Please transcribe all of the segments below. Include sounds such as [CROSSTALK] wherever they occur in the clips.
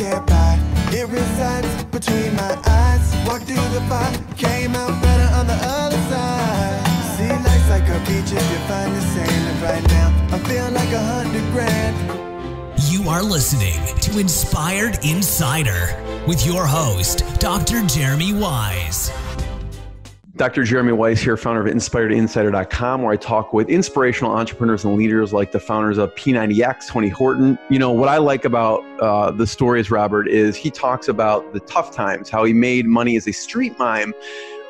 can't buy. It resides between my eyes. Walked through the fire, came out better on the other side. See, life's like a beach if you find the sand. And right now, feeling like a hundred grand. You are listening to Inspired Insider with your host, Dr. Jeremy Weisz. Dr. Jeremy Weisz here, founder of InspiredInsider.com, where I talk with inspirational entrepreneurs and leaders like the founders of P90X, Tony Horton. You know, what I like about uh, the stories, Robert, is he talks about the tough times, how he made money as a street mime.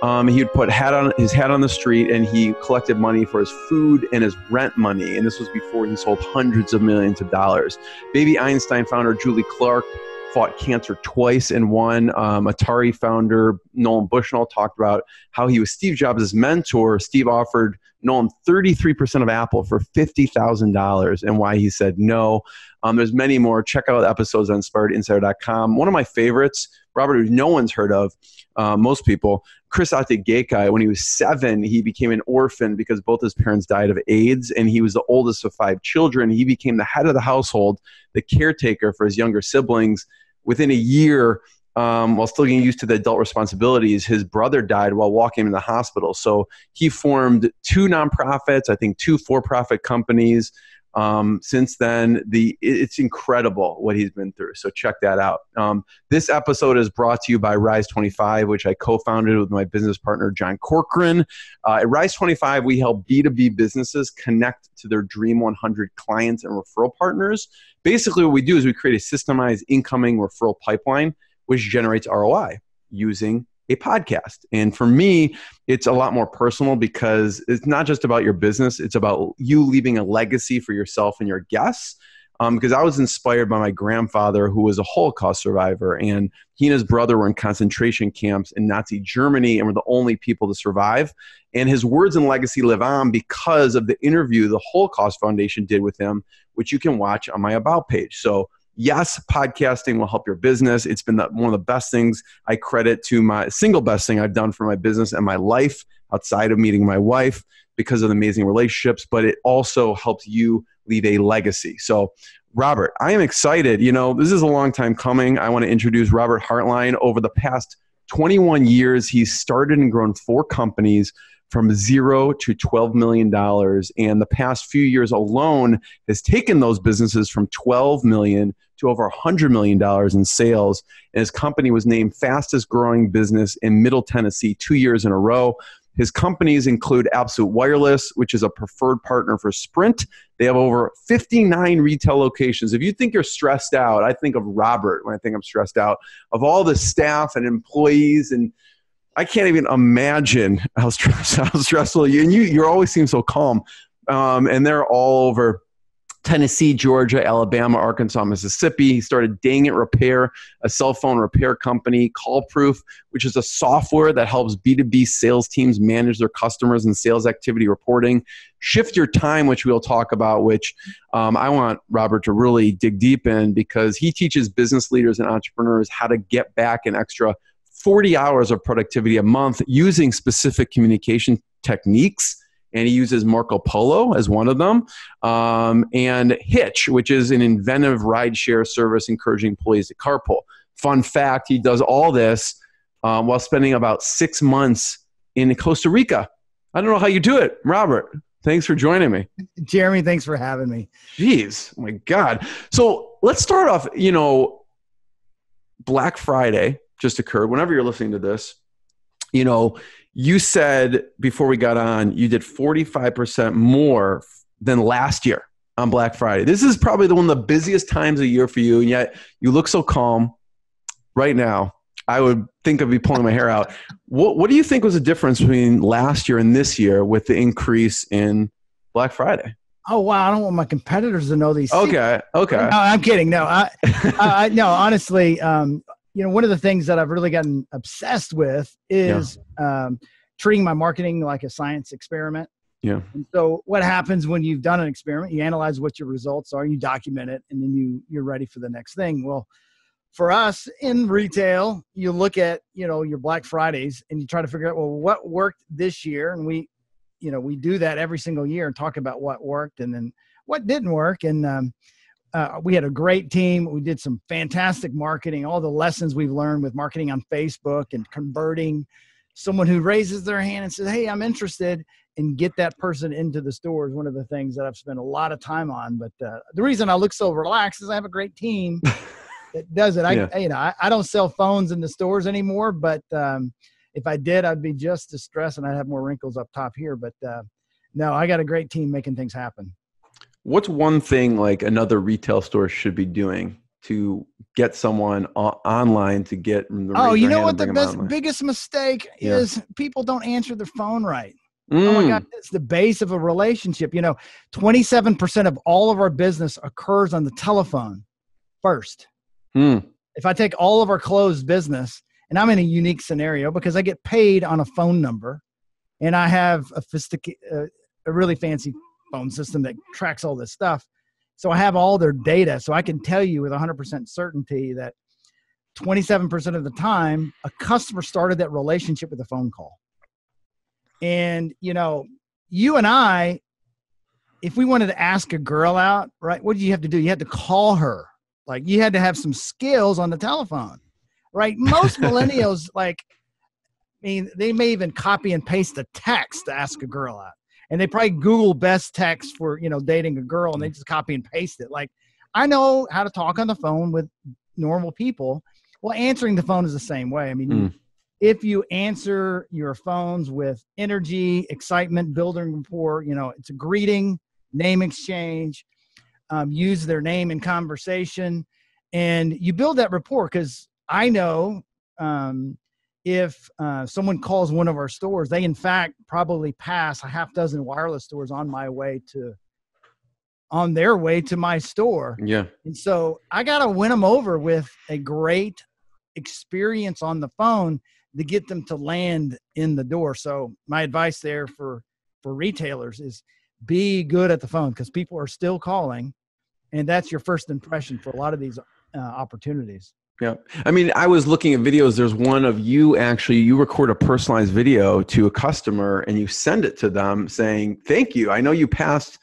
Um, he would put hat on his hat on the street and he collected money for his food and his rent money. And this was before he sold hundreds of millions of dollars. Baby Einstein founder Julie Clark fought cancer twice and won. Um, Atari founder Nolan Bushnell talked about how he was Steve Jobs' mentor. Steve offered Nolan 33% of Apple for $50,000 and why he said no. Um, there's many more. Check out episodes on inspiredinsider.com. One of my favorites, Robert, who no one's heard of, uh, most people, Chris Ate-Gaykai, when he was seven, he became an orphan because both his parents died of AIDS, and he was the oldest of five children. He became the head of the household, the caretaker for his younger siblings. Within a year, um, while still getting used to the adult responsibilities, his brother died while walking in the hospital. So he formed two nonprofits, I think two for profit companies. Um, since then, the it's incredible what he's been through. So check that out. Um, this episode is brought to you by Rise 25, which I co-founded with my business partner John Corcoran. Uh, at Rise 25, we help B2B businesses connect to their Dream 100 clients and referral partners. Basically, what we do is we create a systemized incoming referral pipeline which generates ROI using a podcast. And for me, it's a lot more personal because it's not just about your business, it's about you leaving a legacy for yourself and your guests. Um, because I was inspired by my grandfather, who was a Holocaust survivor, and he and his brother were in concentration camps in Nazi Germany and were the only people to survive. And his words and legacy live on because of the interview the Holocaust Foundation did with him, which you can watch on my About page. So yes, podcasting will help your business. It's been the, one of the best things I credit to my single best thing I've done for my business and my life outside of meeting my wife because of amazing relationships, but it also helps you leave a legacy. So, Robert, I am excited. You know, this is a long time coming. I want to introduce Robert Hartline. Over the past 21 years, he's started and grown four companies from zero to $12 million. And the past few years alone has taken those businesses from 12 million to over $100 million in sales. And his company was named fastest growing business in Middle Tennessee two years in a row. His companies include Absolute Wireless, which is a preferred partner for Sprint. They have over 59 retail locations. If you think you're stressed out, I think of Robert when I think I'm stressed out, of all the staff and employees and I can't even imagine how, stress, [LAUGHS] how stressful you and you you always seem so calm. Um, and they're all over Tennessee, Georgia, Alabama, Arkansas, Mississippi. He started Dang It Repair, a cell phone repair company, Callproof, which is a software that helps B2B sales teams manage their customers and sales activity reporting. Shift Your Time, which we'll talk about, which um, I want Robert to really dig deep in because he teaches business leaders and entrepreneurs how to get back an extra 40 hours of productivity a month using specific communication techniques. And he uses Marco Polo as one of them, um, and Hitch, which is an inventive rideshare service encouraging employees to carpool. Fun fact he does all this um, while spending about six months in Costa Rica. I don't know how you do it, Robert. Thanks for joining me. Jeremy, thanks for having me. Jeez, oh my God. So let's start off, you know, Black Friday just occurred. Whenever you're listening to this, you know, you said before we got on, you did 45% more than last year on Black Friday. This is probably the one of the busiest times of year for you, and yet you look so calm right now. I would think I'd be pulling my hair out. What, what do you think was the difference between last year and this year with the increase in Black Friday? Oh wow! I don't want my competitors to know these. Okay, okay. No, I'm kidding. No, I, [LAUGHS] I, no. Honestly, um, you know, one of the things that I've really gotten obsessed with is yeah. um, treating my marketing like a science experiment. Yeah. And so what happens when you've done an experiment, you analyze what your results are, you document it, and then you you're ready for the next thing. Well, for us in retail, you look at, you know, your Black Fridays and you try to figure out, well, what worked this year? And we, you know, we do that every single year and talk about what worked and then what didn't work. And um, uh, we had a great team. We did some fantastic marketing, all the lessons we've learned with marketing on Facebook and converting someone who raises their hand and says, Hey, I'm interested and get that person into the store is one of the things that I've spent a lot of time on. But uh, the reason I look so relaxed is I have a great team [LAUGHS] that does it. I, yeah. you know, I, I, don't sell phones in the stores anymore, but um, if I did, I'd be just as stressed and I'd have more wrinkles up top here. But uh, no, I got a great team making things happen. What's one thing like another retail store should be doing to get someone o- online to get? oh, you know what the best, biggest mistake yeah. is? People don't answer their phone right. Mm. Oh my God, mm. it's the base of a relationship. You know, 27% of all of our business occurs on the telephone first. Mm. If I take all of our closed business, and I'm in a unique scenario because I get paid on a phone number and I have a, fistic- uh, a really fancy phone system that tracks all this stuff. So I have all their data. So I can tell you with 100% certainty that 27% of the time, a customer started that relationship with a phone call. And, you know, you and I, if we wanted to ask a girl out, right, what did you have to do? You had to call her. Like you had to have some skills on the telephone, right? Most [LAUGHS] millennials, like, I mean, they may even copy and paste a text to ask a girl out and they probably Google best text for you know dating a girl, and they just copy and paste it. Like I know how to talk on the phone with normal people. Well, answering the phone is the same way. I mean, mm. if you answer your phones with energy, excitement, building rapport, you know, it's a greeting, name exchange, um, use their name in conversation, and you build that rapport. Because I know um, if uh, someone calls one of our stores, they in fact probably pass a half dozen wireless stores on my way to on their way to my store. Yeah. And so I got to win them over with a great experience on the phone to get them to land in the door. So my advice there for for retailers is be good at the phone because people are still calling and that's your first impression for a lot of these uh, opportunities. Yeah. I mean, I was looking at videos. There's one of you actually, you record a personalized video to a customer and you send it to them saying, Thank you. I know you passed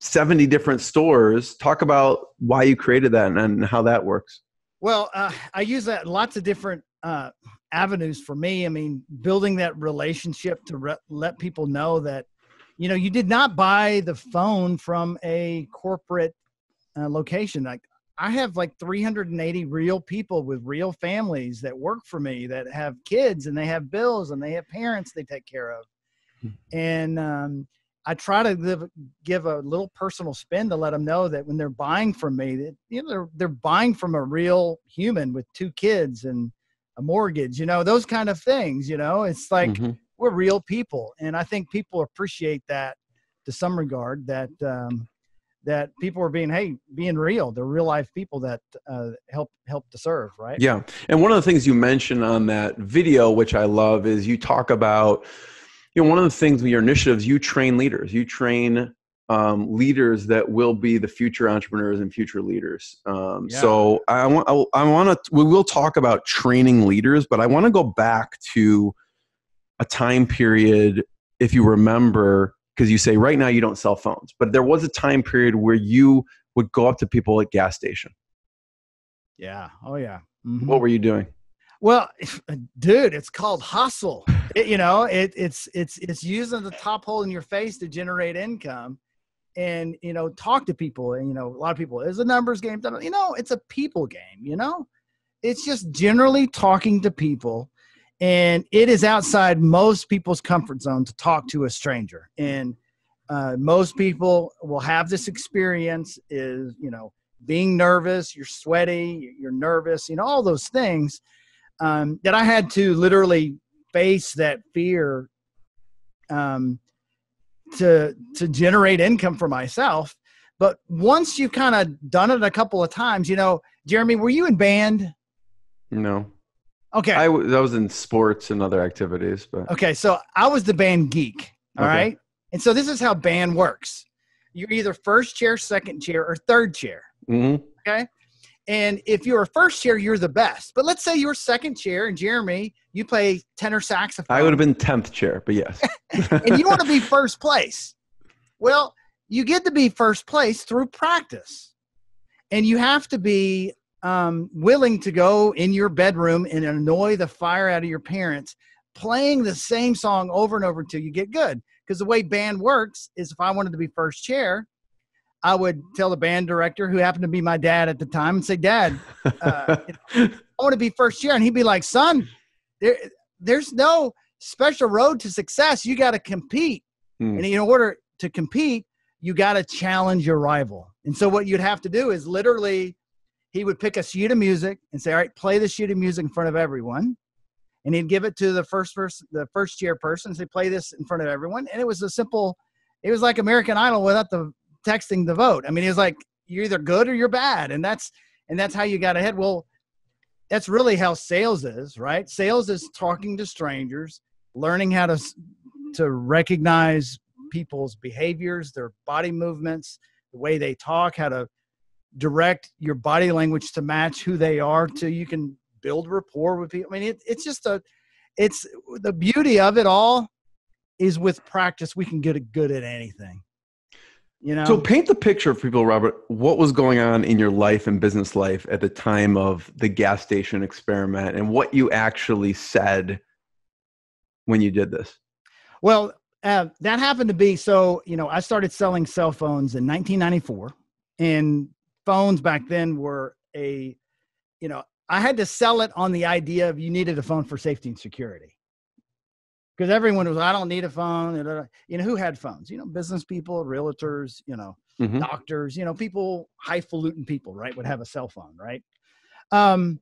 70 different stores. Talk about why you created that and, how that works. Well, uh, I use that lots of different uh, avenues for me. I mean, building that relationship to re- let people know that, you know, you did not buy the phone from a corporate uh, location. Like I have like 380 real people with real families that work for me that have kids and they have bills and they have parents they take care of. Hmm. And um, I try to live, give a little personal spin to let them know that when they're buying from me, that you know they're they're buying from a real human with two kids and a mortgage, you know, those kind of things. You know, it's like mm-hmm. we're real people, and I think people appreciate that to some regard. That um, that people are being hey being real. They're real life people that uh, help help to serve right? Yeah. And one of the things you mentioned on that video which i love is you talk about you know one of the things with your initiatives you train leaders. You train um, leaders that will be the future entrepreneurs and future leaders. Um, yeah. so i want i, I want to we will talk about training leaders but i want to go back to a time period if you remember because you say right now you don't sell phones, but there was a time period where you would go up to people at gas station. Yeah. Oh yeah. Mm-hmm. What were you doing? Well, dude, it's called hustle. It, you know, it, it's it's it's using the top hole in your face to generate income, and you know, talk to people. And you know, a lot of people is a numbers game. You know, it's a people game. You know, it's just generally talking to people and it is outside most people's comfort zone to talk to a stranger. And uh, most people will have this experience is you know being nervous you're sweaty you're nervous you know all those things um, that i had to literally face that fear um, to to generate income for myself. But once you've kind of done it a couple of times you know jeremy were you in band? No Okay. I, w- I was in sports and other activities, but okay. So I was the band geek. All okay. right, And so this is how band works. You're either first chair, second chair, or third chair. Mm-hmm. Okay. And if you're a first chair, you're the best. But let's say you're second chair, and Jeremy, you play tenor saxophone. I would have been tenth chair, but yes. [LAUGHS] and you want to be [LAUGHS] first place. Well, you get to be first place through practice. and you have to be um, willing to go in your bedroom and annoy the fire out of your parents playing the same song over and over until you get good. Because the way band works is if I wanted to be first chair, I would tell the band director, who happened to be my dad at the time, and say, Dad, uh, [LAUGHS] I want to be first chair. And he'd be like, Son, there, there's no special road to success. You got to compete. Hmm. And in order to compete, you got to challenge your rival. And so what you'd have to do is literally, he would pick a sheet of music and say, "All right, play the sheet of music in front of everyone." And he'd give it to the first person, the first chair person, say, "Play this in front of everyone." And it was a simple. It was like American Idol without the texting the vote. I mean, it was like you're either good or you're bad, and that's and that's how you got ahead. Well, that's really how sales is, right? Sales is talking to strangers, learning how to to recognize people's behaviors, their body movements, the way they talk, how to direct your body language to match who they are to you can build rapport with people. I mean, it, it's just a, it's the beauty of it all is with practice, we can get good at anything. You know, So paint the picture for people, Robert. What was going on in your life and business life at the time of the gas station experiment and what you actually said when you did this? Well, uh, that happened to be so. You know, I started selling cell phones in 1994, and phones back then were a, you know, I had to sell it on the idea of you needed a phone for safety and security. Because everyone was, I don't need a phone. da. You know, who had phones? You know, business people, realtors, you know, Mhm. doctors, you know, people, highfalutin people, right, would have a cell phone, right? Um,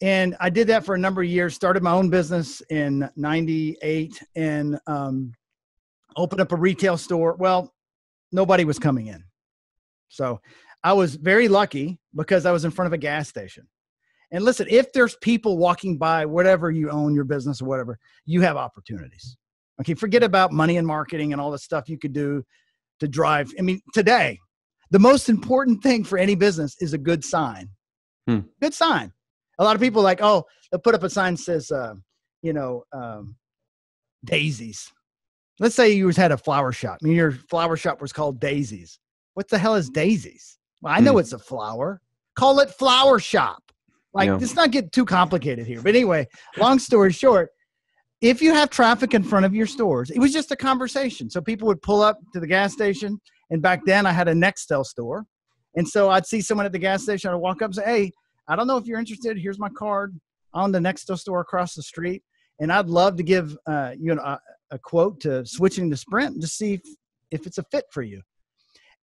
and I did that for a number of years. Started my own business in '98 and um, opened up a retail store. Well, nobody was coming in, so I was very lucky because I was in front of a gas station. And listen, if there's people walking by, whatever you own, your business or whatever, you have opportunities. Okay, forget about money and marketing and all the stuff you could do to drive. I mean, today, the most important thing for any business is a good sign. Hmm. Good sign. A lot of people like, oh, they'll put up a sign that says, uh, you know, um, daisies. Let's say you had a flower shop. I mean, your flower shop was called Daisies. What the hell is daisies? Well, I know Hmm. it's a flower. Call it flower shop. Like, Yeah. let's not get too complicated here. But anyway, long story short, if you have traffic in front of your stores, it was just a conversation. So people would pull up to the gas station. And back then I had a Nextel store. And so I'd see someone at the gas station. I'd walk up and say, Hey, I don't know if you're interested. Here's my card on the Nextel store across the street. And I'd love to give uh, you know a, a quote to switching to Sprint to see if, if it's a fit for you.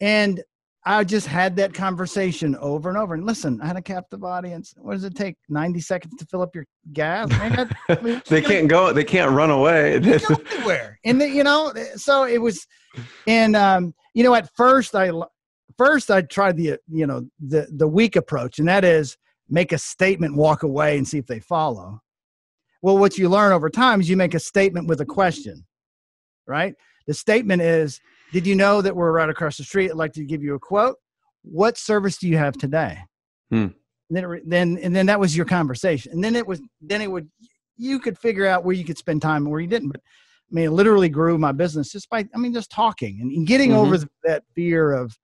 And I just had that conversation over and over. And listen, I had a captive audience. What does it take? 90 seconds to fill up your gas? [LAUGHS] I mean, they can't go. They can't run away. go anywhere. And you know, so it was, and um, you know, at first I, first I tried the, you know, the the weak approach, and that is make a statement, walk away, and see if they follow. Well, what you learn over time is you make a statement with a question, right? The statement is, "Did you know that we're right across the street? I'd like to give you a quote. What service do you have today?" Hmm. And then, it then, and then that was your conversation, and then it was, then it would, you could figure out where you could spend time and where you didn't. But I mean, it literally grew my business just by, I mean, just talking and, getting Mhm. over that fear of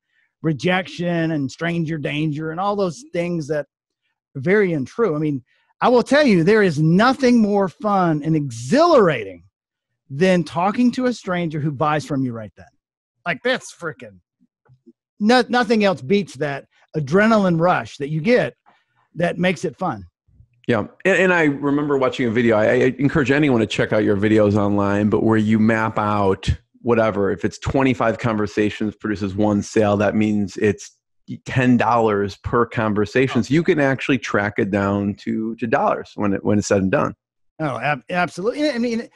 rejection and stranger danger and all those things that are very untrue. I mean, I will tell you, there is nothing more fun and exhilarating than talking to a stranger who buys from you right then. Like that's freaking, no, nothing else beats that adrenaline rush that you get that makes it fun. Yeah, and, and I remember watching a video. I, I encourage anyone to check out your videos online, but where you map out whatever. If it's 25 conversations produces one sale, that means it's ten dollars per conversation. Oh. So you can actually track it down to to dollars when it when it's said and done. Oh, ab- absolutely. I mean,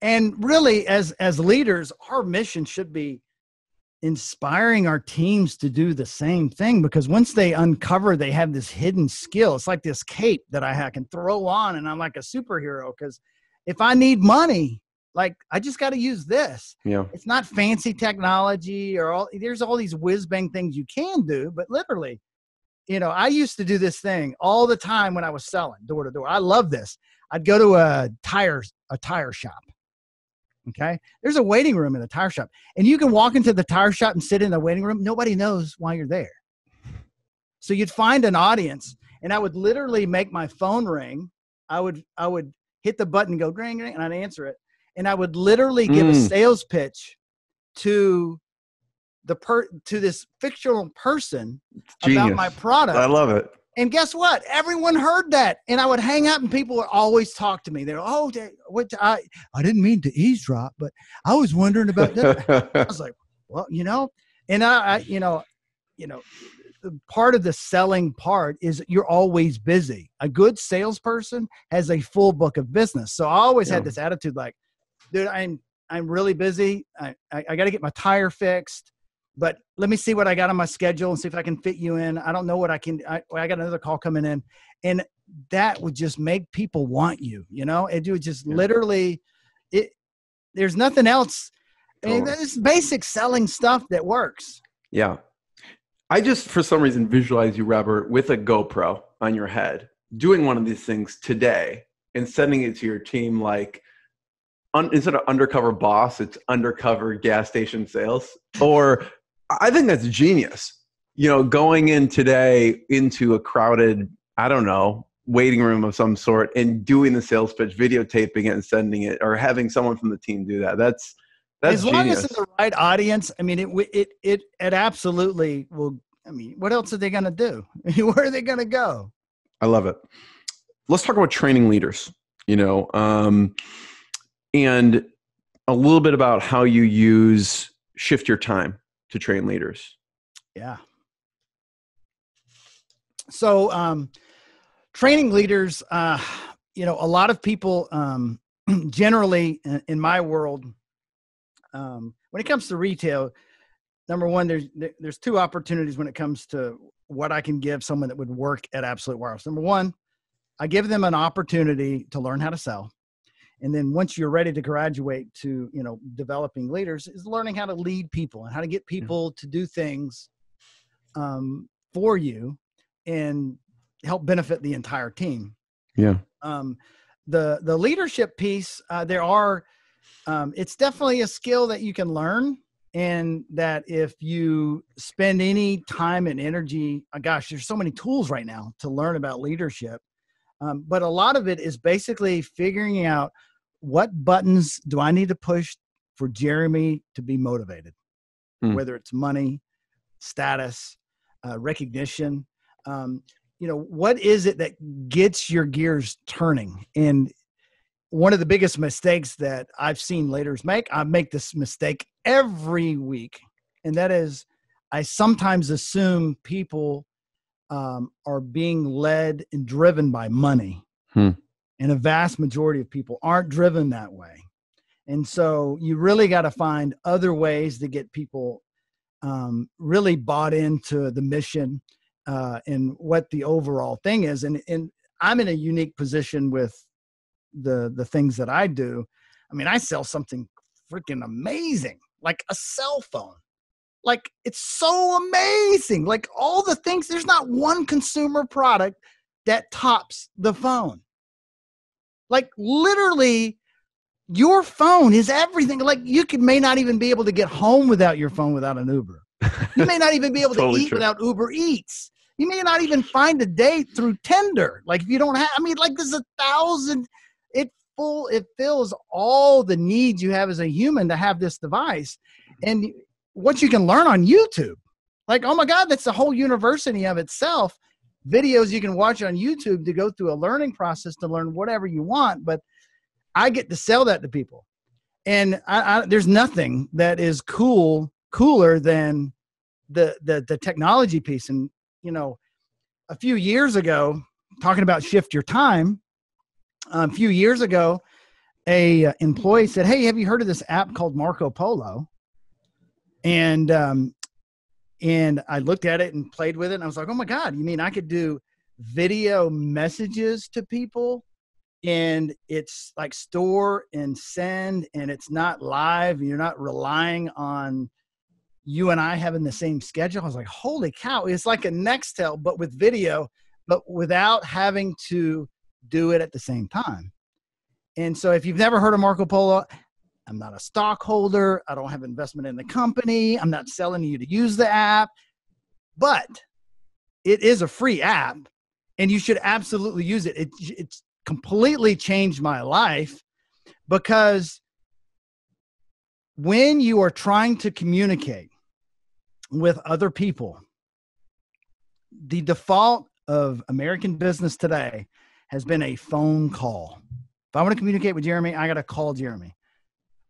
and really, as as leaders, our mission should be inspiring our teams to do the same thing because once they uncover they have this hidden skill it's like this cape that i can throw on and i'm like a superhero because if i need money like i just got to use this. Yeah, it's not fancy technology or all there's all these whiz bang things you can do but literally you know i used to do this thing all the time when i was selling door to door. I love this. I'd go to a tire a tire shop okay there's a waiting room in the tire shop and you can walk into the tire shop and sit in the waiting room nobody knows why you're there So you'd find an audience, and I would literally make my phone ring. I would I would hit the button, go ring ring, and I'd answer it, and I would literally give a Mm. sales pitch to the per to this fictional person Genius. about my product. I love it. And guess what? Everyone heard that, and I would hang out, and people would always talk to me. They're, oh, they, what? I I didn't mean to eavesdrop, but I was wondering about that. I was like, well, you know, and I, I you know, you know, part of the selling part is you're always busy. A good salesperson has a full book of business. So I always Yeah. had this attitude, like, dude, I'm I'm really busy. I I, I got to get my tire fixed. But let me see what I got on my schedule and see if I can fit you in. I don't know what I can. I, I got another call coming in, and that would just make people want you. You know, it would just Yeah. literally, it. There's nothing else. I mean, it's basic selling stuff that works. Yeah. I just, for some reason, visualize you, Robert, with a GoPro on your head, doing one of these things today and sending it to your team like, un, instead of undercover boss, it's undercover gas station sales. Or I think that's genius. You know, going in today into a crowded, I don't know, waiting room of some sort and doing the sales pitch, videotaping it and sending it, or having someone from the team do that. That's that's as long genius. as it's the right audience, I mean, it it it it absolutely will. I mean, what else are they going to do? [LAUGHS] Where are they going to go? I love it. Let's talk about training leaders, you know, um, and a little bit about how you use shift your time to train leaders. Yeah. So, um, training leaders, uh, you know, a lot of people um, [CLEARS THROAT] generally in, in my world, um, when it comes to retail, number one, there's there's two opportunities when it comes to what I can give someone that would work at Absolute Wireless. Number one, I give them an opportunity to learn how to sell. And then once you're ready to graduate to, you know, developing leaders is learning how to lead people and how to get people to do things um, for you and help benefit the entire team. Yeah. um, the the leadership piece uh, there are um, it's definitely a skill that you can learn and that if you spend any time and energy uh, gosh there's so many tools right now to learn about leadership. Um, but a lot of it is basically figuring out what buttons do i need to push for jeremy to be motivated Hmm. whether it's money status uh, recognition um, you know what is it that gets your gears turning and one of the biggest mistakes that i've seen leaders make i make this mistake every week and that is i sometimes assume people um, are being led and driven by money Hmm. And a vast majority of people aren't driven that way and so you really got to find other ways to get people um, really bought into the mission uh, and what the overall thing is. And, and I'm in a unique position with the the things that I do. I mean, I sell something freaking amazing, like a cell phone. Like it's so amazing. Like all the things. There's not one consumer product that tops the phone. Like literally, your phone is everything. Like you could may not even be able to get home without your phone without an Uber. You may not even be able [LAUGHS] Totally to eat true. without Uber Eats. You may not even find a date through Tinder. Like if you don't have, I mean, like there's a thousand. It full. It fills all the needs you have as a human to have this device, and what you can learn on YouTube. Like oh my God, that's a whole university of itself. Videos you can watch on YouTube to go through a learning process to learn whatever you want. But I get to sell that to people, and I, I, there's nothing that is cool cooler than the the the technology piece and you know a few years ago talking about shift your time a few years ago a uh, employee said hey have you heard of this app called marco polo and um and i looked at it and played with it and i was like oh my god you mean i could do video messages to people and it's like store and send and it's not live you're not relying on you and I having the same schedule. I was like, holy cow, it's like a Nextel, but with video, but without having to do it at the same time. And so if you've never heard of Marco Polo, I'm not a stockholder. I don't have investment in the company. I'm not selling you to use the app. But it is a free app and you should absolutely use it. it it's completely changed my life because when you are trying to communicate with other people, the default of American business today has been a phone call. If I want to communicate with Jeremy, I got to call Jeremy.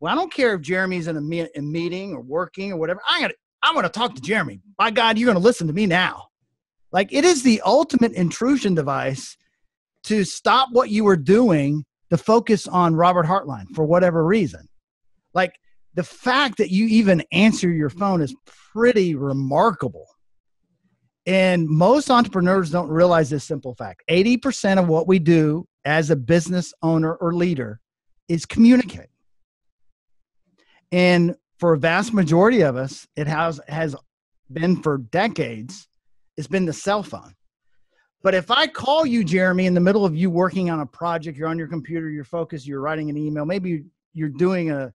Well, I don't care if Jeremy's in a, me- meeting or working or whatever. I got I want to talk to Jeremy. By God, you're going to listen to me now. Like it is the ultimate intrusion device to stop what you were doing to focus on Robert Hartline for whatever reason. Like the fact that you even answer your phone is pretty remarkable. And most entrepreneurs don't realize this simple fact 80% of what we do as a business owner or leader is communicate. And for a vast majority of us, it has, has been for decades, it's been the cell phone. But if I call you, Jeremy, in the middle of you working on a project, you're on your computer, you're focused, you're writing an email, maybe you're doing a,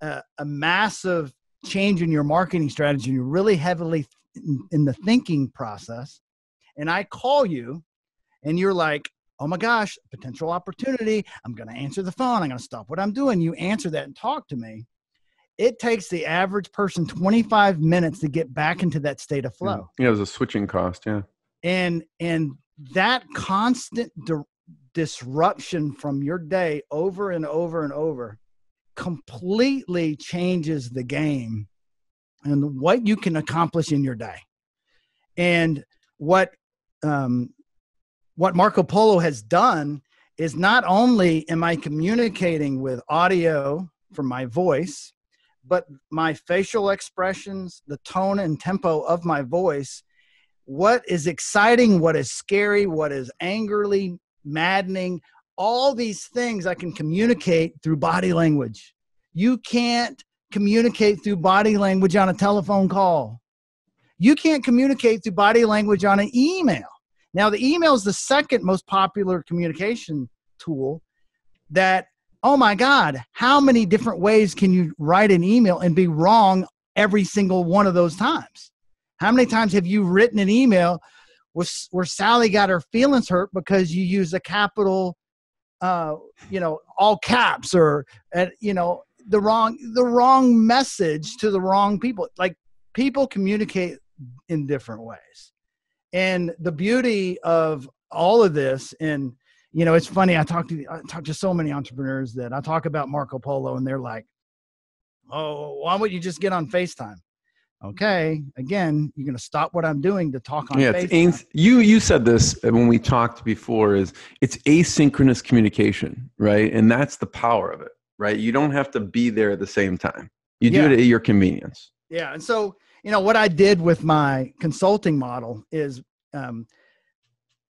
a, a massive change in your marketing strategy, and you're really heavily in, in the thinking process, and I call you and you're like, oh my gosh, potential opportunity. I'm going to answer the phone. I'm going to stop what I'm doing. You answer that and talk to me. It takes the average person 25 minutes to get back into that state of flow. Yeah, there's a switching cost. Yeah. And, and that constant di- disruption from your day over and over and over completely changes the game and what you can accomplish in your day. And what um, what Marco Polo has done is not only am I communicating with audio from my voice, but my facial expressions, the tone and tempo of my voice, what is exciting, what is scary, what is angrily maddening, all these things I can communicate through body language. You can't communicate through body language on a telephone call. You can't communicate through body language on an email. Now, the email is the second most popular communication tool that, oh my God, how many different ways can you write an email and be wrong every single one of those times? How many times have you written an email where Sally got her feelings hurt because you use a capital, uh, you know, all caps or, uh, you know, the wrong the wrong message to the wrong people like people communicate in different ways and the beauty of all of this and you know it's funny i talk to i talk to so many entrepreneurs that i talk about marco polo and they're like oh why would you just get on facetime okay again you're going to stop what i'm doing to talk on yeah it's you you said this when we talked before is it's asynchronous communication right and that's the power of it right? You don't have to be there at the same time. You do yeah. it at your convenience. Yeah. And so, you know, what I did with my consulting model is um,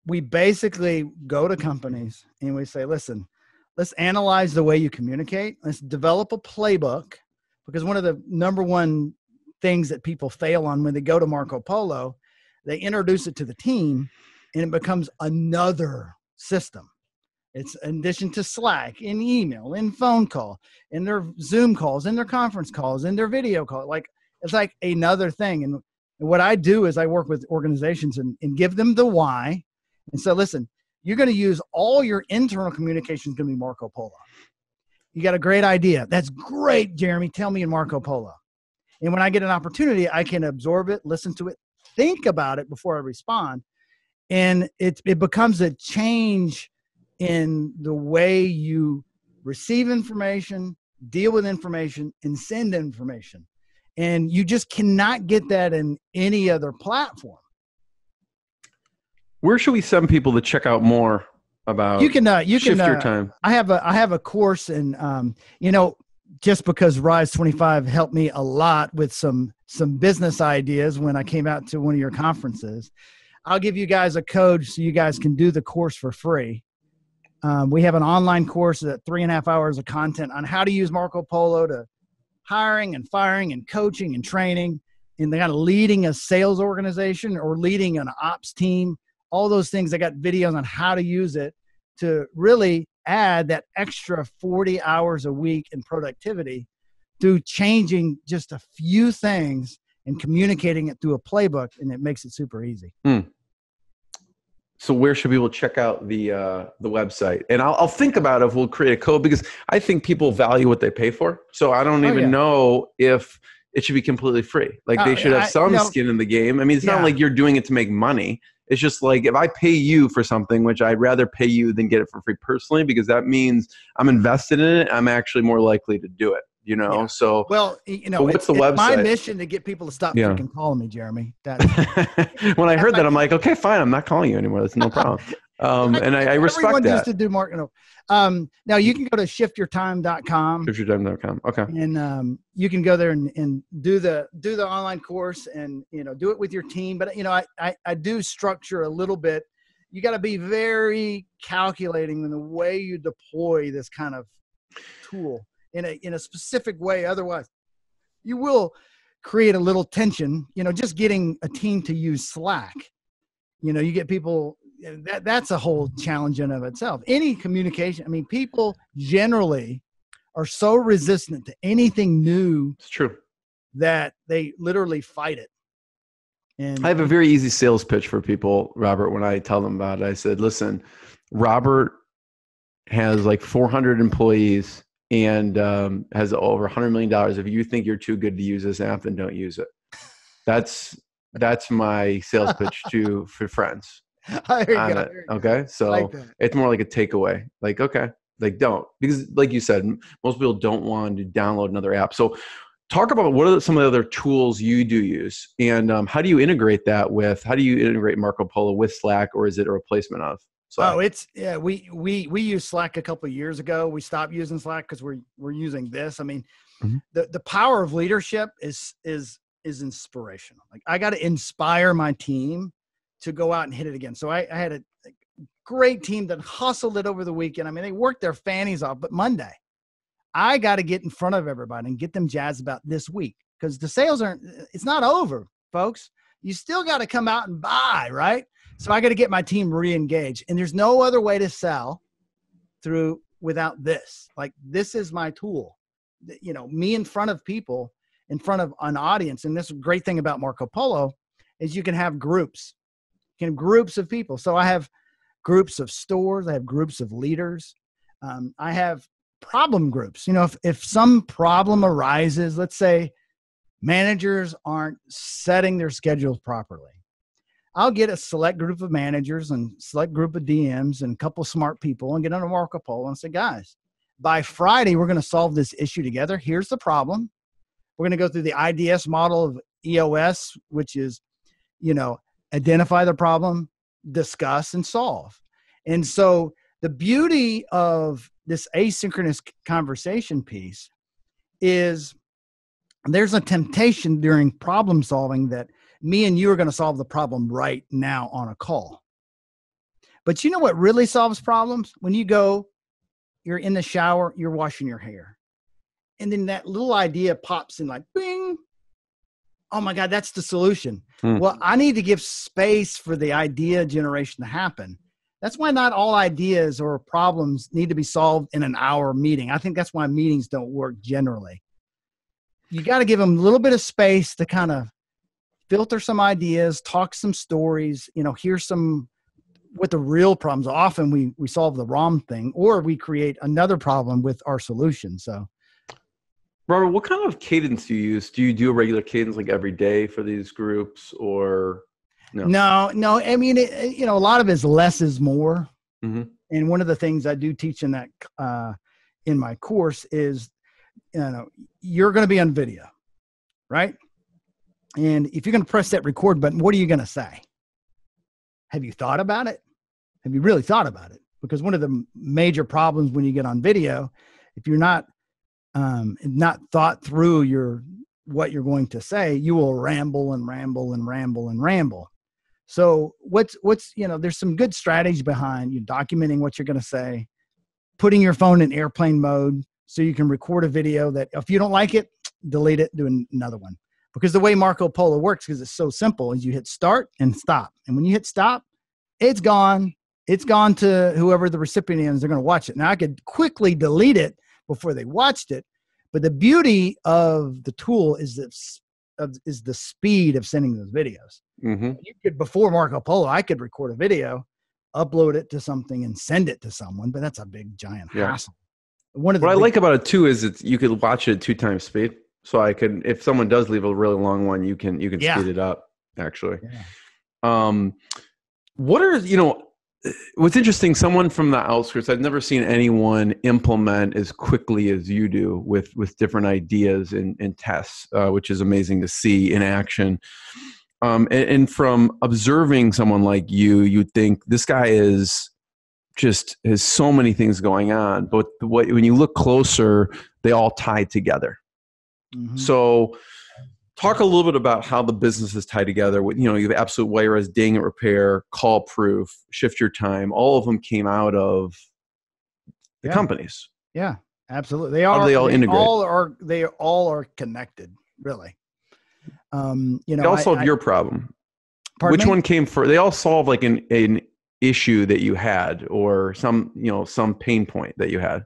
we basically go to companies and we say, listen, let's analyze the way you communicate. Let's develop a playbook because one of the number one things that people fail on when they go to Marco Polo, they introduce it to the team and it becomes another system. It's in addition to Slack, in email, in phone call, in their Zoom calls, in their conference calls, in their video call. Like it's like another thing. And, what I do is I work with organizations and, and give them the why. And so listen, you're going to use all your internal communication going to be Marco Polo. You got a great idea. That's great, Jeremy. Tell me in Marco Polo. And when I get an opportunity, I can absorb it, listen to it, think about it before I respond. And it, it becomes a change in the way you receive information, deal with information, and send information. And you just cannot get that in any other platform. Where should we send people to check out more about you can uh, you shift can uh, your time? I have a I have a course and um, you know just because Rise 25 helped me a lot with some some business ideas when I came out to one of your conferences. I'll give you guys a code so you guys can do the course for free. Um, we have an online course that three and a half hours of content on how to use Marco Polo to hiring and firing and coaching and training and the kind of leading a sales organization or leading an ops team. All those things. I got videos on how to use it to really add that extra 40 hours a week in productivity through changing just a few things and communicating it through a playbook, and it makes it super easy. Mm. So where should people check out the uh, the website? And I'll, I'll think about if we'll create a code because I think people value what they pay for. So I don't Oh, even yeah. know if it should be completely free. Like Uh, they should have I- some you know- skin in the game. I mean, it's Yeah. not like you're doing it to make money. It's just like if I pay you for something, which I'd rather pay you than get it for free personally, because that means I'm invested in it. I'm actually more likely to do it. You know, Yeah. so Well, you know, what's the it's my mission to get people to stop Yeah. freaking calling me, Jeremy. That [LAUGHS] when I heard that, I'm like, okay, fine. I'm not calling you anymore. That's no problem. [LAUGHS] Um, and I, I respect everyone that. used to do marketing. Um, now you can go to shiftyourtime.com ShiftYourTime.com. Okay. and um, you can go there and, and do the do the online course and you know do it with your team. But you know, I I, I do structure a little bit. You got to be very calculating in the way you deploy this kind of tool in a in a specific way. Otherwise, you will create a little tension. You know, just getting a team to use Slack. You know, you get people. That that's a whole challenge in of itself. Any communication. I mean, people generally are so resistant to anything new It's true. that they literally fight it. And I have a very easy sales pitch for people, Robert, when I tell them about it. I said, listen, Robert has like 400 employees and um, has over $100 million. If you think you're too good to use this app, then don't use it. That's that's my sales pitch to for [LAUGHS] friends. [LAUGHS] it, There you go. Okay. So like it's more like a takeaway. Like, okay, like don't because, like you said, most people don't want to download another app. So, talk about what are some of the other tools you do use, and um, how do you integrate that with? How do you integrate Marco Polo with Slack, or is it a replacement of? Slack? Oh, it's yeah. We we we used Slack a couple of years ago. We stopped using Slack because we're we're using this. I mean, Mhm. the the power of leadership is is is inspirational. Like I got to inspire my team to go out and hit it again. So I, I had a, a great team that hustled it over the weekend. I mean, they worked their fannies off, but Monday, I got to get in front of everybody and get them jazzed about this week because the sales aren't. It's not over, folks. You still got to come out and buy, right? So I got to get my team re-engaged, and there's no other way to sell through without this. Like this is my tool. You know, me in front of people, in front of an audience, and this great thing about Marco Polo is you can have groups, groups of people. So I have groups of stores, I have groups of leaders, um, I have problem groups. You know, if if some problem arises, let's say managers aren't setting their schedules properly. I'll get a select group of managers and select group of DMs and a couple smart people and get on a Marco Polo and say, guys, by Friday, we're going to solve this issue together. Here's the problem. We're going to go through the IDS model of EOS, which is, you know, identify the problem, discuss, and solve. And so the beauty of this asynchronous conversation piece is there's a temptation during problem solving that me and you are going to solve the problem right now on a call. But you know what really solves problems? When you go, you're in the shower, you're washing your hair. And then that little idea pops in like, bing. Oh my God, that's the solution. Hmm. Well, I need to give space for the idea generation to happen. That's why not all ideas or problems need to be solved in an hour meeting. I think that's why meetings don't work generally. You got to give them a little bit of space to kind of filter some ideas, talk some stories, you know, hear some what the real problems. Often we we solve the wrong thing or we create another problem with our solution. So Robert, what kind of cadence do you use? Do you do a regular cadence like every day for these groups, or No. no, no, I mean, it, you know, a lot of it is less is more. Mhm. And one of the things I do teach in that uh, in my course is, you know, you're going to be on video, right? And if you're going to press that record button, what are you going to say? Have you thought about it? Have you really thought about it? Because one of the major problems when you get on video, if you're not um, not thought through your what you're going to say, you will ramble and ramble and ramble and ramble. So what's what's you know there's some good strategy behind you documenting what you're going to say, putting your phone in airplane mode so you can record a video that if you don't like it, delete it, do another one. Because the way Marco Polo works, because it's so simple, is you hit start and stop, and when you hit stop, it's gone. It's gone to whoever the recipient is. They're going to watch it. Now I could quickly delete it before they watched it, but the beauty of the tool is that s- of, is the speed of sending those videos Mhm. you could before Marco Polo, I could record a video, upload it to something and send it to someone, but that's a big giant Yeah. hassle. One of the What I like about it too is it's you could watch it at two times speed. So I can if someone does leave a really long one, you can you can Yeah. speed it up actually. Yeah. Um, what are you know? What's interesting? Someone from the outskirts. I've never seen anyone implement as quickly as you do with with different ideas and, and tests, uh, which is amazing to see in action. Um, and, and from observing someone like you, you'd think this guy is just has so many things going on. But what, when you look closer, they all tie together. Mhm. So, talk a little bit about how the businesses tie together. With you know, you have Absolute Wireless, Dang It Repair, Call Proof, Shift Your Time. All of them came out of the Yeah. companies. Yeah, absolutely. They are. do they all integrate? All are. They all are connected. Really. Um, you know, They all solve your problem. Which me? one came first? They all solve like an an issue that you had, or some you know some pain point that you had.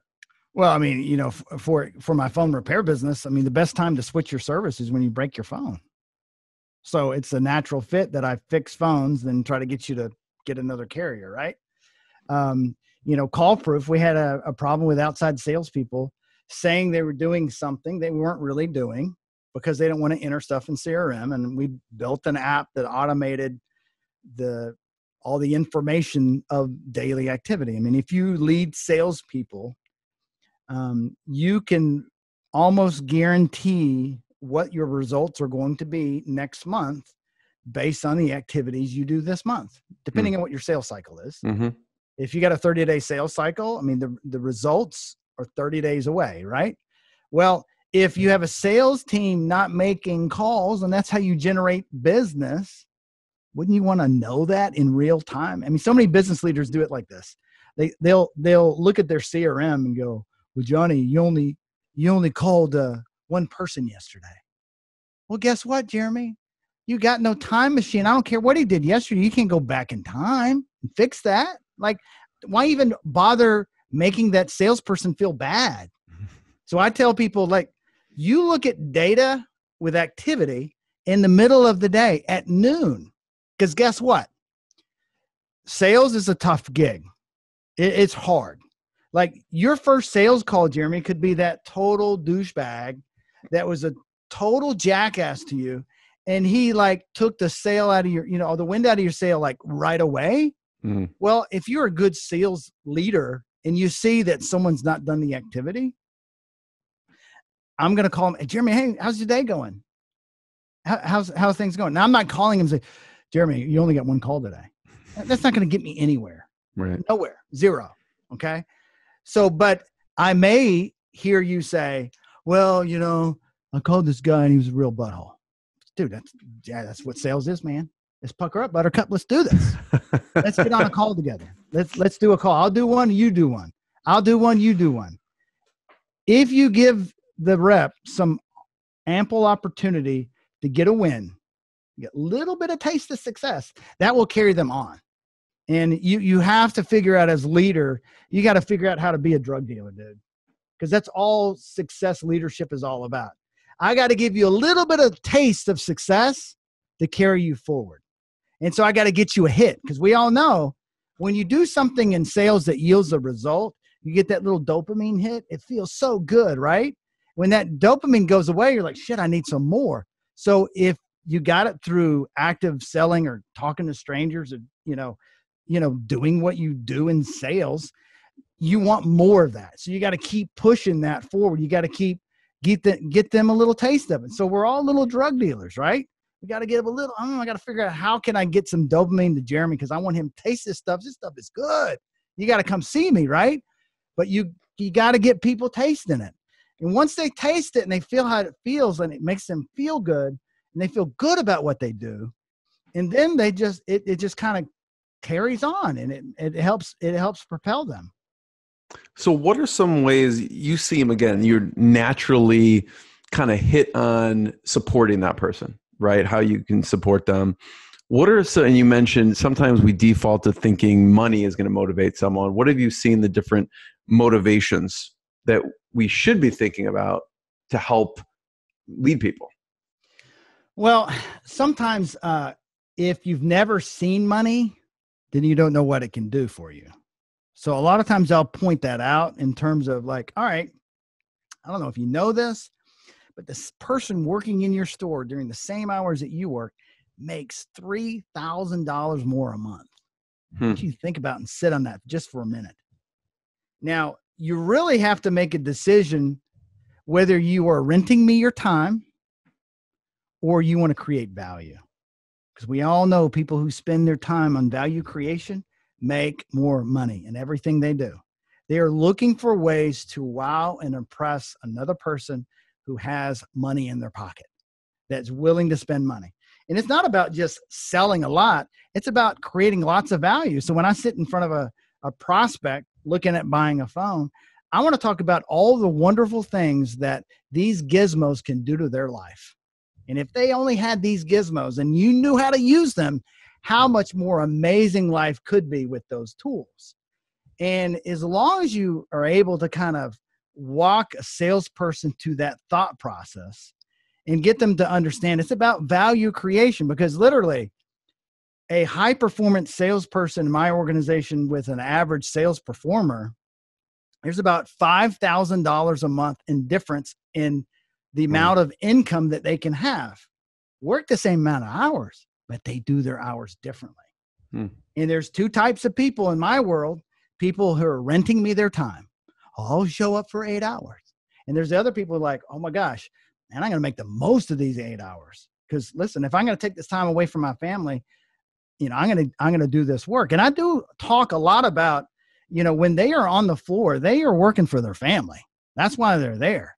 Well, I mean, you know, for for my phone repair business, I mean, the best time to switch your service is when you break your phone. So it's a natural fit that I fix phones and try to get you to get another carrier, right? Um, you know, call proof. We had a, a problem with outside salespeople saying they were doing something they weren't really doing because they don't want to enter stuff in CRM, and we built an app that automated the all the information of daily activity. I mean, if you lead salespeople um, you can almost guarantee what your results are going to be next month based on the activities you do this month, depending on what your sales cycle is. Mm-hmm. If you got a 30 day sales cycle, I mean, the, the results are 30 days away, right? Well, if you have a sales team not making calls and that's how you generate business, wouldn't you want to know that in real time? I mean, so many business leaders do it like this. They they'll they'll look at their CRM and go, "Well, Johnny, you only you only called uh, one person yesterday." Well, guess what, Jeremy? You got no time machine. I don't care what he did yesterday. You can't go back in time and fix that. Like, why even bother making that salesperson feel bad? So I tell people, like, you look at data with activity in the middle of the day at noon. Because guess what? Sales is a tough gig. It's hard. Like your first sales call, Jeremy, could be that total douchebag that was a total jackass to you. And he like took the sale out of your, you know, the wind out of your sail like right away. Mhm. Well, if you're a good sales leader and you see that someone's not done the activity, I'm going to call him, hey, Jeremy, hey, how's your day going? How, how's, how's things going? Now, I'm not calling him and say, Jeremy, you only got one call today. That's not going to get me anywhere Right. nowhere zero okay so but i may hear you say well you know i called this guy and he was a real butthole. Dude that's yeah that's what sales is man. Let's pucker up buttercup. Let's do this. Let's get on a call together. Let's let's do a call. I'll do one you do one. I'll do one you do one. If you give the rep some ample opportunity to get a win get a little bit of taste of success that will carry them on and you you have to figure out as leader you got to figure out how to be a drug dealer dude. Because that's all success leadership is all about. I got to give you a little bit of taste of success to carry you forward. And so i got to get you a hit because we all know when you do something in sales that yields a result you get that little dopamine hit it feels so good right? When that dopamine goes away you're like shit i need some more. So if you got it through active selling or talking to strangers or you know you know doing what you do in sales you want more of that. So you got to keep pushing that forward. You got to keep get the, get them a little taste of it. So we're all little drug dealers right? We got to get a little oh, I got to figure out how can i get some dopamine to jeremy because i want him to taste this stuff. This stuff is good. You got to come see me right? But you you got to get people tasting it. And once they taste it and they feel how it feels and it makes them feel good and they feel good about what they do and then they just it, it just kind of carries on and it, it helps it helps propel them So, what are some ways you see him again? You're naturally kind of hit on supporting that person, right? How you can support them. What are so? And you mentioned sometimes we default to thinking money is going to motivate someone. What have you seen the different motivations that we should be thinking about to help lead people? well sometimes uh if you've never seen money then you don't know what it can do for you. So a lot of times I'll point that out in terms of like, all right, I don't know if you know this, but this person working in your store during the same hours that you work makes $3,000 more a month. Hmm. What do you think about and sit on that just for a minute? Now, you really have to make a decision whether you are renting me your time or you want to create value. Because we all know people who spend their time on value creation make more money in everything they do. They are looking for ways to wow and impress another person who has money in their pocket that's willing to spend money. And it's not about just selling a lot, it's about creating lots of value. So when I sit in front of a, a prospect looking at buying a phone, I want to talk about all the wonderful things that these gizmos can do to their life. And if they only had these gizmos and you knew how to use them, how much more amazing life could be with those tools. And as long as you are able to kind of walk a salesperson to that thought process and get them to understand it's about value creation because literally a high performance salesperson in my organization with an average sales performer there's about $5,000 a month in difference in the amount of income that they can have. Work the same amount of hours, but they do their hours differently. Hmm. And there's two types of people in my world people who are renting me their time. I'll show up for eight hours. And there's the other people like, oh my gosh, man, I'm going to make the most of these eight hours. Because listen, if I'm going to take this time away from my family, you know, I'm going to, I'm going to do this work. And I do talk a lot about, you know, when they are on the floor, they are working for their family. That's why they're there.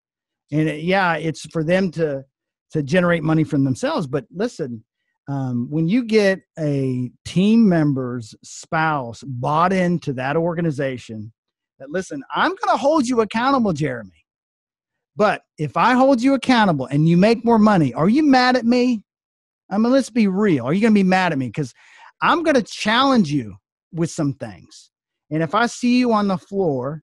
And it, yeah, it's for them to, to generate money from themselves. But listen, um, when you get a team member's spouse bought into that organization, that listen, I'm going to hold you accountable, Jeremy. But if I hold you accountable and you make more money, are you mad at me? I mean, let's be real. Are you going to be mad at me? Because I'm going to challenge you with some things. And if I see you on the floor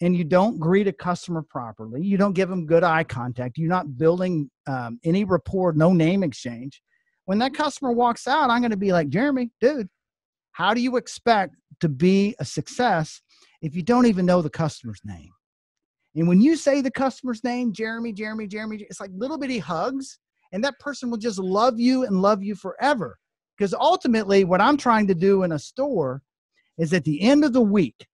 and you don't greet a customer properly, you don't give them good eye contact, you're not building um, any rapport, no name exchange. When that customer walks out, I'm going to be like, Jeremy, dude, how do you expect to be a success if you don't even know the customer's name? And when you say the customer's name, Jeremy, Jeremy, Jeremy, it's like little bitty hugs, and that person will just love you and love you forever. Because ultimately, what I'm trying to do in a store is at the end of the week,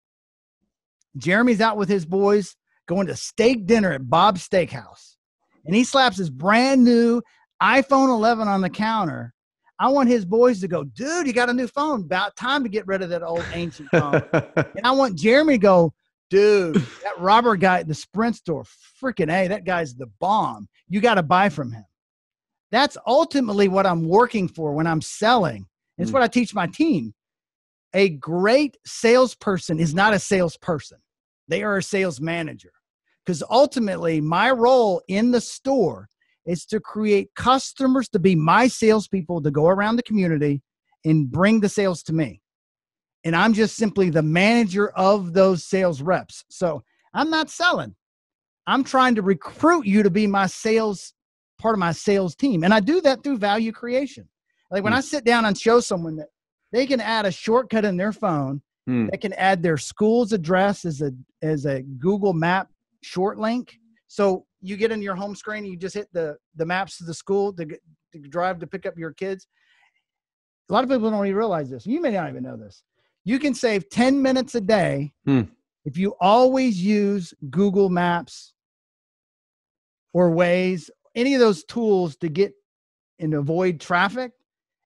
Jeremy's out with his boys going to steak dinner at Bob's Steakhouse, and he slaps his brand new iPhone 11 on the counter. I want his boys to go, dude, you got a new phone. About time to get rid of that old ancient phone. [LAUGHS] and I want Jeremy to go, dude, that Robert guy at the Sprint store, freaking A, that guy's the bomb. You got to buy from him. That's ultimately what I'm working for when I'm selling. It's Mm. what I teach my team. A great salesperson is not a salesperson, they are a sales manager. Because ultimately, my role in the store is to create customers to be my salespeople to go around the community and bring the sales to me. And I'm just simply the manager of those sales reps. So I'm not selling. I'm trying to recruit you to be my sales part of my sales team. And I do that through value creation. Like when Hmm. I sit down and show someone that they can add a shortcut in their phone, Hmm. they can add their school's address as a as a Google map short link. So you get in your home screen, you just hit the the maps to the school to, get, to drive to pick up your kids. A lot of people don't even realize this. You may not even know this. You can save 10 minutes a day Hmm. if you always use Google Maps or Waze, any of those tools to get and avoid traffic.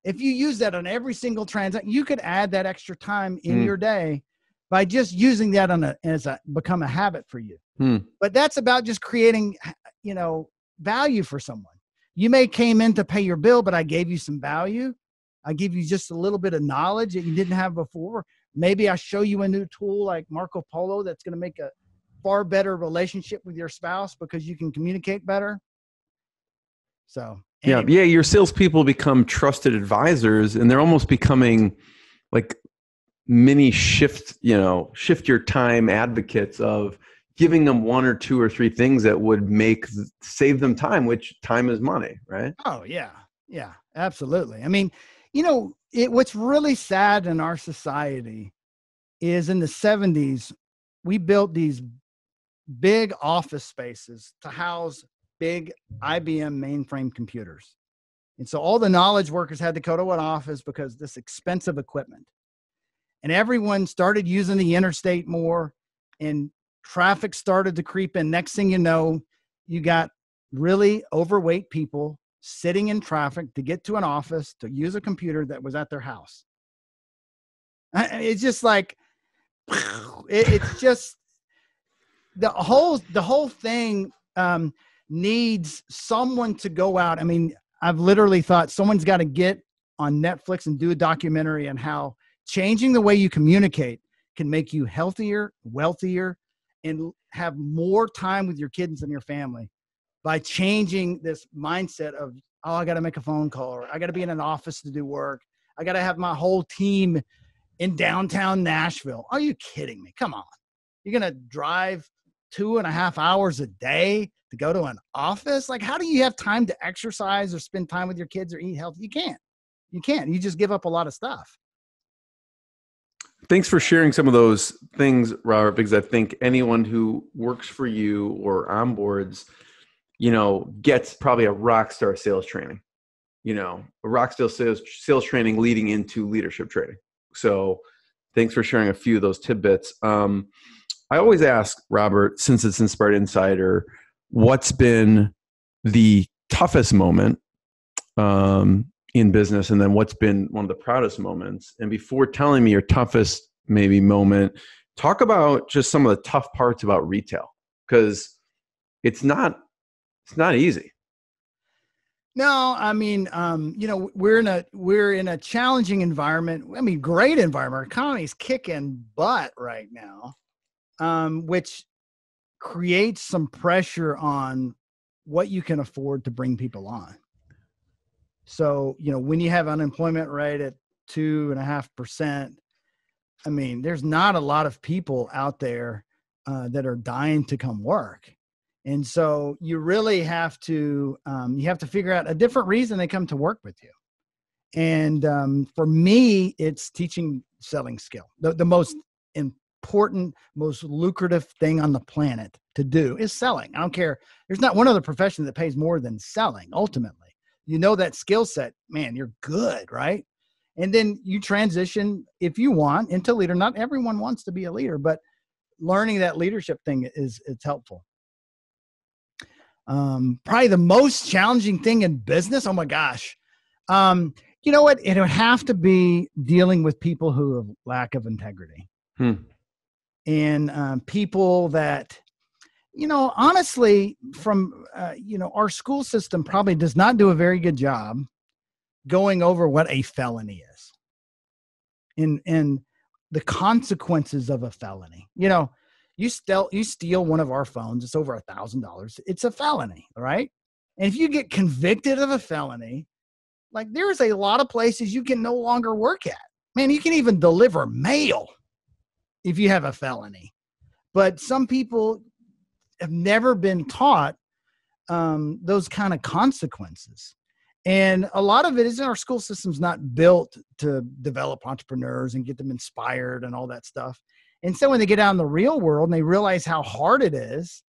If you use that on every single transaction, you could add that extra time in Hmm. your day by just using that on a as a become a habit for you. Hmm. But that's about just creating, you know, value for someone. You may came in to pay your bill, but I gave you some value. I give you just a little bit of knowledge that you didn't have before. Maybe I show you a new tool like Marco Polo that's going to make a far better relationship with your spouse because you can communicate better. So, Yeah, yeah. Your salespeople become trusted advisors, and they're almost becoming like mini shift. You know, shift your time advocates of giving them one or two or three things that would make save them time, which time is money, right? Oh yeah, yeah, absolutely. I mean, you know, it what's really sad in our society is in the 70s we built these big office spaces to house big IBM mainframe computers. And so all the knowledge workers had to go to an office because this expensive equipment. And everyone started using the interstate more and traffic started to creep in. Next thing you know, you got really overweight people sitting in traffic to get to an office to use a computer that was at their house. It's just like, it's just the whole the whole thing um, needs someone to go out. I mean, I've literally thought someone's got to get on Netflix and do a documentary on how changing the way you communicate can make you healthier, wealthier, and have more time with your kids and your family by changing this mindset of oh i got to make a phone call or i got to be in an office to do work. I got to have my whole team in downtown nashville. Are you kidding me? Come on. You're going to drive two and a half hours a day to go to an office? Like how do you have time to exercise or spend time with your kids or eat healthy? You can't. You can't. You just give up a lot of stuff. Thanks for sharing some of those things, Robert, because I think anyone who works for you or onboards, you know, gets probably a rock star sales training, you know, a rock star sales, sales training leading into leadership training. So thanks for sharing a few of those tidbits. Um, I always ask Robert, since it's Inspired Insider, what's been the toughest moment um, in business and then what's been one of the proudest moments? And before telling me your toughest maybe moment talk about just some of the tough parts about retail because it's not it's not easy. No i mean um, you know we're in a we're in a challenging environment i mean great environment. Our economy's kicking butt right now um, which creates some pressure on what you can afford to bring people on so, you know, when you have unemployment rate at two and a half percent, I mean, there's not a lot of people out there uh, that are dying to come work. And so you really have to um, you have to figure out a different reason they come to work with you. And um, for me, it's teaching selling skill. The, the most important, most lucrative thing on the planet to do is selling. I don't care. There's not one other profession that pays more than selling ultimately you know that skill set, man, you're good, right? And then you transition if you want into leader. Not everyone wants to be a leader, but learning that leadership thing is it's helpful. Um, probably the most challenging thing in business. Oh my gosh. Um, you know what? It would have to be dealing with people who have lack of integrity. Hmm. And um, people that you know, honestly, from uh, you know, our school system probably does not do a very good job going over what a felony is, and and the consequences of a felony. You know, you steal you steal one of our phones, it's over a thousand dollars. It's a felony, right? And if you get convicted of a felony, like there's a lot of places you can no longer work at. Man, you can even deliver mail if you have a felony. But some people have never been taught um, those kind of consequences. And a lot of it is our school system's not built to develop entrepreneurs and get them inspired and all that stuff. And so when they get out in the real world and they realize how hard it is,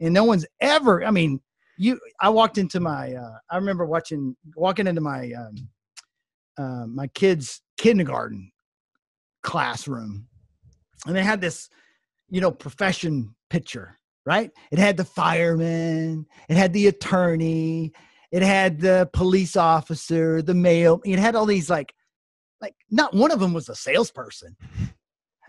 and no one's ever, I mean, you, I walked into my, uh, I remember watching, walking into my, um, uh, my kids' kindergarten classroom, and they had this, you know, profession picture right? It had the fireman, it had the attorney, it had the police officer, the mail. It had all these like, like not one of them was a salesperson.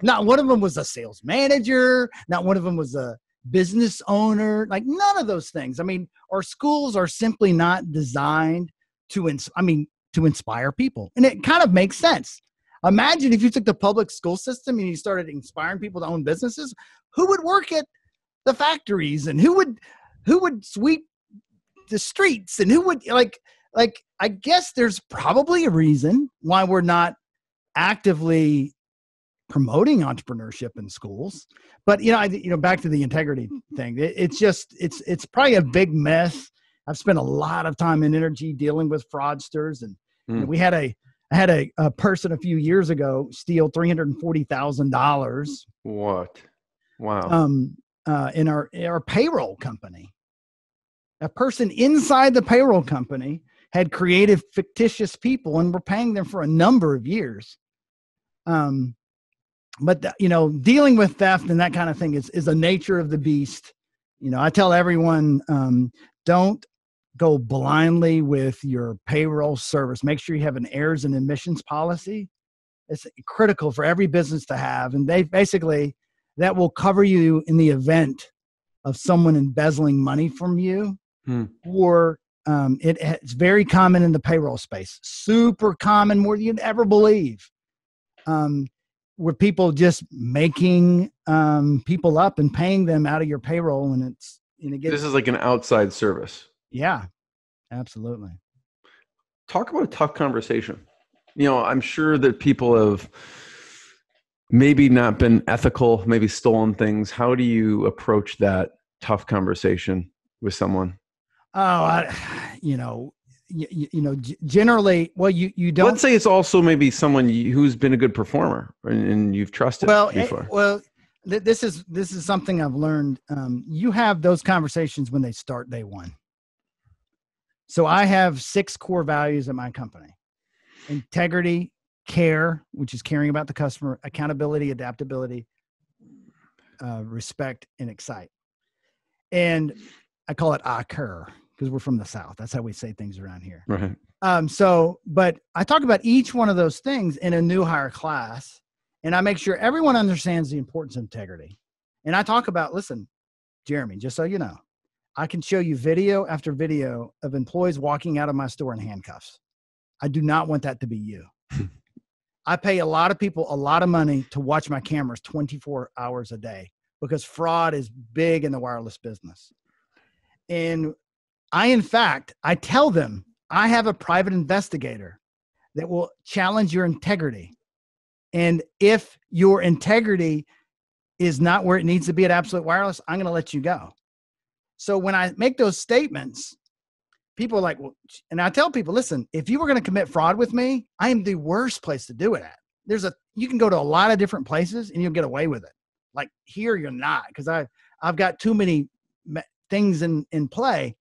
Not one of them was a sales manager. Not one of them was a business owner. Like none of those things. I mean, our schools are simply not designed to, ins- I mean, to inspire people, and it kind of makes sense. Imagine if you took the public school system and you started inspiring people to own businesses. Who would work at the factories and who would who would sweep the streets and who would like like I guess there's probably a reason why we're not actively promoting entrepreneurship in schools but you know I, you know back to the integrity thing it, it's just it's it's probably a big mess i've spent a lot of time and energy dealing with fraudsters and mm. you know, we had a I had a, a person a few years ago steal three hundred and forty thousand dollars. What? Wow. Um, uh, in our in our payroll company, a person inside the payroll company had created fictitious people and were paying them for a number of years. Um, but the, you know, dealing with theft and that kind of thing is is a nature of the beast. You know, I tell everyone, um, don't go blindly with your payroll service. Make sure you have an errors and omissions policy. It's critical for every business to have, and they basically that will cover you in the event of someone embezzling money from you, Hmm. or um, it, it's very common in the payroll space. Super common, more than you'd ever believe. Um, where people just making um, people up and paying them out of your payroll, and it's and it gets This is like an outside service. Yeah, absolutely. Talk about a tough conversation. You know, I'm sure that people have maybe not been ethical, maybe stolen things. How do you approach that tough conversation with someone? Oh, I, you know, you, you know, generally, well, you you don't. Let's say it's also maybe someone who's been a good performer and, and you've trusted well, eh, before. well, th- this is this is something I've learned. Um, you have those conversations when they start day one. So I have six core values at my company: integrity, care, which is caring about the customer, accountability, adaptability, uh, respect, and excite. And I call it occur because we're from the south. That's how we say things around here. right. Um, so, but I talk about each one of those things in a new hire class, and I make sure everyone understands the importance of integrity. And I talk about, listen, Jeremy, just so you know, I can show you video after video of employees walking out of my store in handcuffs. I do not want that to be you. [LAUGHS] I pay a lot of people a lot of money to watch my cameras 24 hours a day because fraud is big in the wireless business. And I, in fact, I tell them I have a private investigator that will challenge your integrity. And if your integrity is not where it needs to be at Absolute Wireless, I'm going to let you go. So when I make those statements, people are like, well, and I tell people, listen, if you were going to commit fraud with me, I am the worst place to do it at. There's a, you can go to a lot of different places and you'll get away with it. Like here, you're not, because I, I've got too many things in, in play.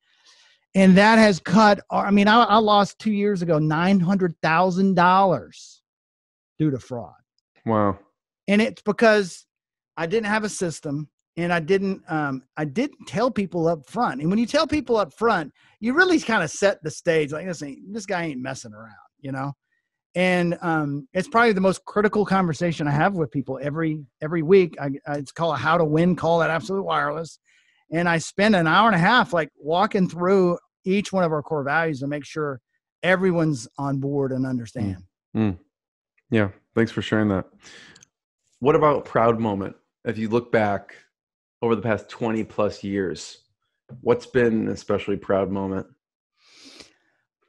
And that has cut, I mean, I, I lost two years ago $900,000 due to fraud Wow. and it's because I didn't have a system and I didn't um, I didn't tell people up front. And when you tell people up front, you really kind of set the stage like this ain't this guy ain't messing around, you know. And um, it's probably the most critical conversation I have with people every every week. I, I, it's called a how to win call at Absolute Wireless, and I spend an hour and a half like walking through each one of our core values to make sure everyone's on board and understand. Yeah. Thanks for sharing that. What about proud moment? If you look back over the past 20 plus years, what's been an especially proud moment?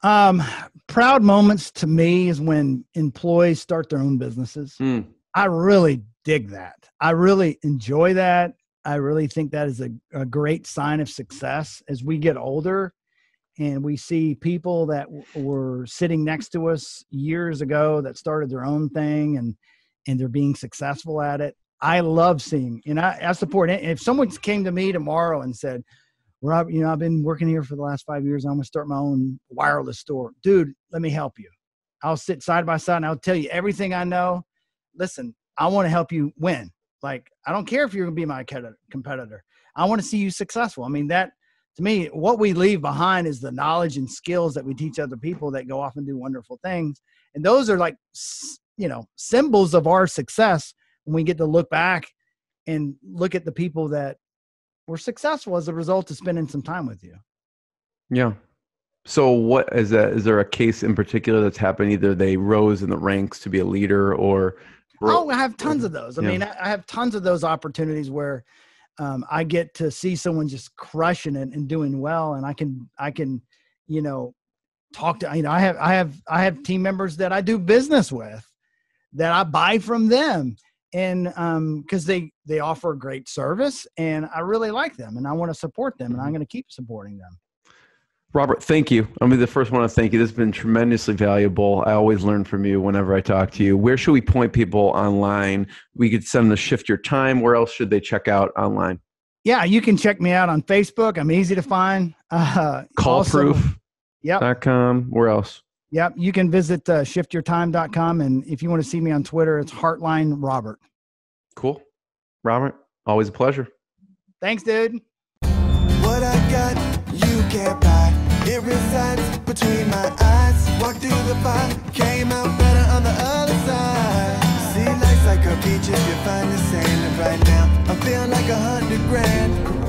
Um, proud moments to me is when employees start their own businesses. Hmm. I really dig that. I really enjoy that. I really think that is a, a great sign of success as we get older and we see people that w- were sitting next to us years ago that started their own thing and and they're being successful at it. I love seeing, and I, I support it. If someone came to me tomorrow and said, Rob, you know, I've been working here for the last five years. I'm going to start my own wireless store. Dude, let me help you. I'll sit side by side and I'll tell you everything I know. Listen, I want to help you win. Like, I don't care if you're going to be my competitor. I want to see you successful. I mean, that to me, what we leave behind is the knowledge and skills that we teach other people that go off and do wonderful things. And those are like, you know, symbols of our success we get to look back and look at the people that were successful as a result of spending some time with you. Yeah. So what is that? Is there a case in particular that's happened? Either they rose in the ranks to be a leader or Oh, I have tons of those. I Yeah. mean, I I have tons of those opportunities where um, I get to see someone just crushing it and doing well, and I can, I can, you know, talk to. You know, I have, I have, I have team members that I do business with that I buy from them, and um, because they they offer great service, and I really like them, and I want to support them, and I'm going to keep supporting them. Robert, thank you. I'm be the first one to thank you. This has been tremendously valuable. I always learn from you whenever I talk to you. Where should we point people online? We could send them to shift your time. Where else should they check out online? Yeah, you can check me out on Facebook. I'm easy to find. [LAUGHS] Uh, Callproof. Yep. com. Where else? Yep. You can visit uh, shiftyourtime.com. And if you want to see me on Twitter, it's Hartline Robert. Cool. Robert, always a pleasure. Thanks, dude. What I got, you can't buy. It resides between my eyes. Walked through the fire, came out better on the other side. See, life's like a beach if you find the sand. And right now, I'm feeling like a hundred grand.